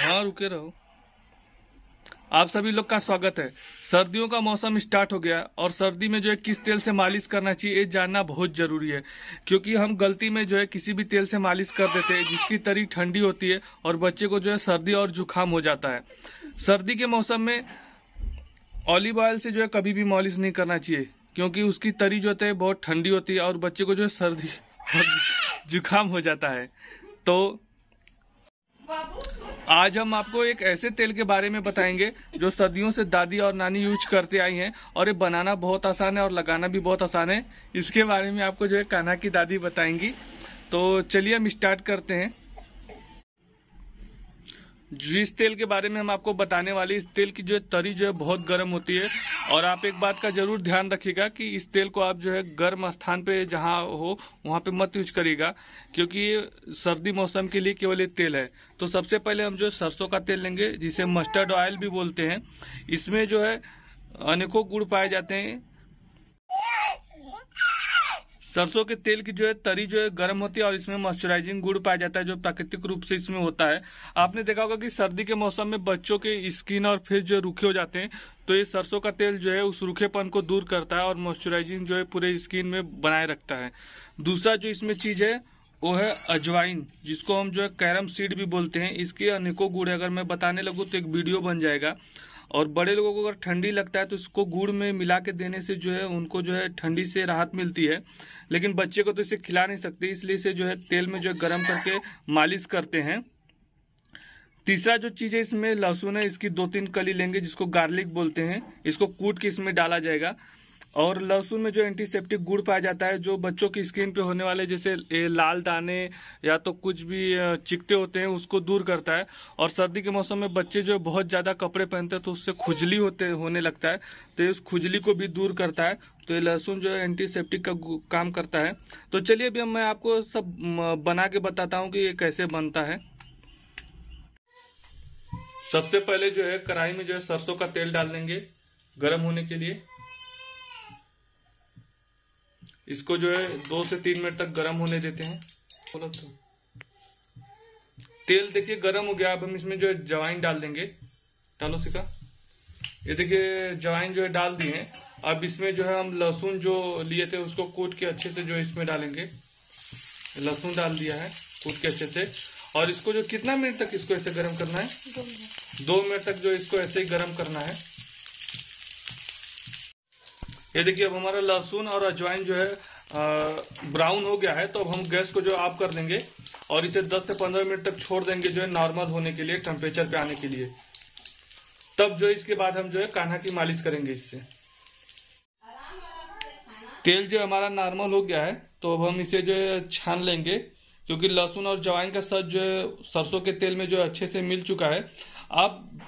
हाँ रुके रहो। आप सभी लोग का स्वागत है। सर्दियों का मौसम स्टार्ट हो गया और सर्दी में जो है किस तेल से मालिश करना चाहिए, ये जानना बहुत ज़रूरी है। क्योंकि हम गलती में जो है किसी भी तेल से मालिश कर देते हैं, जिसकी तरी ठंडी होती है और बच्चे को जो है सर्दी और जुकाम हो जाता है। सर्दी के मौसम में ऑलिव ऑयल से जो है कभी भी मालिश नहीं करना चाहिए, क्योंकि उसकी तरी जो है बहुत ठंडी होती है और बच्चे को जो है सर्दी जुकाम हो जाता है। तो आज हम आपको एक ऐसे तेल के बारे में बताएँगे जो सदियों से दादी और नानी यूज़ करते आई हैं और ये बनाना बहुत आसान है और लगाना भी बहुत आसान है। इसके बारे में आपको जो है कान्हा की दादी बताएँगी। तो चलिए हम स्टार्ट करते हैं। जिस तेल के बारे में हम आपको बताने वाले इस तेल की जो है, तरी जो है, बहुत गर्म होती है। और आप एक बात का ज़रूर ध्यान रखिएगा कि इस तेल को आप जो है, गर्म स्थान पे जहाँ हो, वहाँ पे मत यूज़ करिएगा। क्योंकि ये सर्दी मौसम के लिए केवल एक तेल है। तो सबसे पहले हम जो सरसों का तेल लेंगे, जिसे मस्टर्ड ऑयल भी बोलते हैं। इसमें जो है, अनेकों गुड़ पाए जाते हैं। सरसों के तेल की जो है तरी जो है गर्म होती है और इसमें मॉइस्चराइजिंग गुड़ पाया जाता है, जो प्राकृतिक रूप से इसमें होता है। आपने देखा होगा कि सर्दी के मौसम में बच्चों के स्किन और फेस जो रूखे हो जाते हैं तो ये सरसों का तेल जो है उस रूखेपन को दूर करता है और मॉइस्चराइजिंग जो है पूरे स्किन में बनाए रखता है। दूसरा जो इसमें चीज़ है, वो है अजवाइन, जिसको हम जो है कैरम सीड भी बोलते हैं। इसके अनेकों गुड़ है। अगर मैं बताने लगूँ तो एक वीडियो बन जाएगा। और बड़े लोगों को अगर ठंडी लगता है तो इसको गुड़ में मिला के देने से जो है, उनको जो है ठंडी से राहत मिलती है। लेकिन बच्चे को तो इसे खिला नहीं सकते, इसलिए इसे जो है तेल में जो है गर्म करके मालिश करते हैं। तीसरा जो चीज़ है, इसमें लहसुन है, इसकी दो तीन कली लेंगे जिसको गार्लिक बोलते हैं। इसको कूट के इसमें डाला जाएगा। और लहसुन में जो एंटीसेप्टिक गुड़ पाया जाता है, जो बच्चों की स्किन पे होने वाले, जैसे लाल दाने या तो कुछ भी चिकटे होते हैं, उसको दूर करता है। और सर्दी के मौसम में बच्चे जो बहुत ज़्यादा कपड़े पहनते हैं तो उससे खुजली होते, होने लगता है। तो इस खुजली को भी दूर करता है। तो ये लहसुन जो है एंटीसेप्टिक का काम करता है। तो चलिए, अभी मैं आपको सब बना के बताता हूँ कि ये कैसे बनता है। सबसे पहले जो है, कढ़ाई में जो है, सरसों का तेल डाल देंगे, गर्म होने के लिए। इसको जो है दो से तीन मिनट तक गर्म होने देते हैं। बोलो तो। तेल देखिए गर्म हो गया, अब हम इसमें जो है जवाइन डाल देंगे। डालो सिका ये देखिए जवाइन जो है डाल दिए हैं। अब इसमें जो है हम लहसुन जो लिए थे उसको कूट के अच्छे से जो इसमें डालेंगे। लहसुन डाल दिया है कूट के अच्छे से। और इसको जो कितना मिनट तक इसको ऐसे गर्म करना है? दो मिनट तक जो इसको ऐसे ही गर्म करना है। ये देखिए, अब हमारा लहसुन और अजवाइन जो है ब्राउन हो गया है तो अब हम गैस को जो ऑफ़ कर देंगे और इसे 10 से 15 मिनट तक छोड़ देंगे जो है नॉर्मल होने के लिए टेम्परेचर पे आने के लिए। तब जो इसके बाद हम जो है कान्हा की मालिश करेंगे इससे। तेल जो हमारा नॉर्मल हो गया है तो अब हम इसे जो है छान लेंगे, क्योंकि लहसुन और जवाइन का सच जो है सरसों के तेल में जो अच्छे से मिल चुका है। आप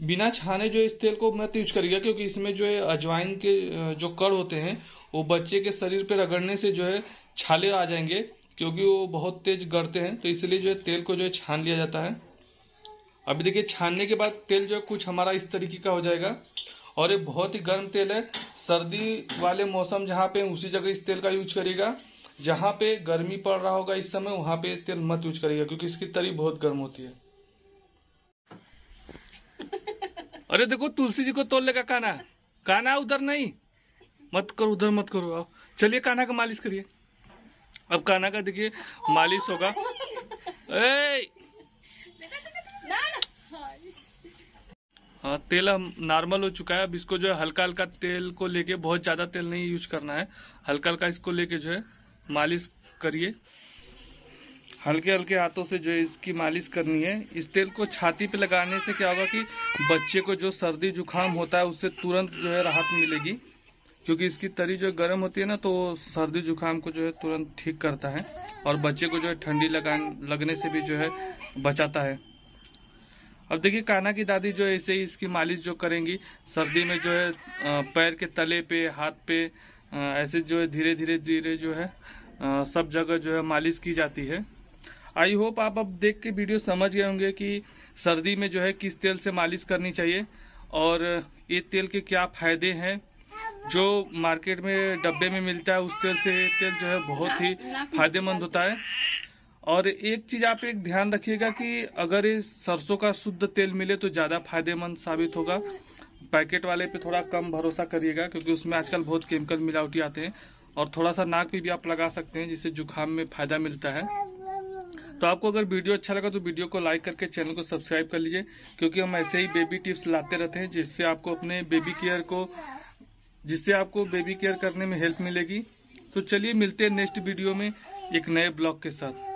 बिना छाने जो इस तेल को मत यूज़ करिएगा, क्योंकि इसमें जो है अजवाइन के जो कड़ होते हैं, वो बच्चे के शरीर पे रगड़ने से जो है छाले आ जाएँगे, क्योंकि वो बहुत तेज गड़ते हैं तो इसलिए जो है तेल को जो है छान लिया जाता है। अभी देखिए, छानने के बाद तेल जो है कुछ हमारा इस तरीके का हो जाएगा, और ये बहुत ही गर्म तेल है। सर्दी वाले मौसम जहाँ पे, उसी जगह इस तेल का यूज़ करेगा जहाँ पे गर्मी पड़ रहा होगा इस समय, वहाँ पे तेल मत यूज़ करेगा क्योंकि इसकी तरी बहुत गर्म होती है। अरे देखो तुलसी जी को तोड़ लेगा काना काना उधर नहीं। मत करो, उधर मत करो, आओ। चलिए काना का मालिश करिए। अब काना का देखिए, मालिश होगा। ए हाँ तेल हम नॉर्मल हो चुका है। अब इसको जो है हल्का हल्का तेल को लेके, बहुत ज़्यादा तेल नहीं यूज़ करना है। हल्का हल्का इसको लेके जो है, मालिश करिए। हल्के हल्के हाथों से जो इसकी मालिश करनी है, इस तेल को छाती पे लगाने से क्या होगा कि बच्चे को जो सर्दी जुकाम होता है, उससे तुरंत जो है राहत मिलेगी। क्योंकि इसकी तरी जो गर्म होती है ना तो सर्दी जुकाम को जो है तुरंत ठीक करता है और बच्चे को जो है ठंडी लगा लगने से भी जो है बचाता है। अब देखिए काना की दादी जो ऐसे ही इसकी मालिश जो करेंगी, सर्दी में जो है पैर के तले पे, हाथ पे ऐसे जो है धीरे धीरे धीरे जो है सब जगह जो है मालिश की जाती है। आई होप आप अब देख के वीडियो समझ गए होंगे कि सर्दी में जो है किस तेल से मालिश करनी चाहिए और ये तेल के क्या फ़ायदे हैं, जो मार्केट में डब्बे में मिलता है, उस तेल से तेल जो है बहुत ही फ़ायदेमंद होता है। और एक चीज़ आप एक ध्यान रखिएगा कि अगर इस सरसों का शुद्ध तेल मिले तो ज़्यादा फ़ायदेमंद साबित होगा। पैकेट वाले पे थोड़ा कम भरोसा करिएगा, क्योंकि उसमें आजकल बहुत केमिकल मिलावटी आते हैं। और थोड़ा सा नाक पे भी आप लगा सकते हैं, जिससे जुकाम में फ़ायदा मिलता है। तो आपको अगर वीडियो अच्छा लगा तो वीडियो को लाइक करके चैनल को सब्सक्राइब कर लीजिए, क्योंकि हम ऐसे ही बेबी टिप्स लाते रहते हैं, जिससे आपको अपने बेबी केयर को, जिससे आपको बेबी केयर करने में हेल्प मिलेगी। तो चलिए मिलते हैं नेक्स्ट वीडियो में एक नए ब्लॉग के साथ।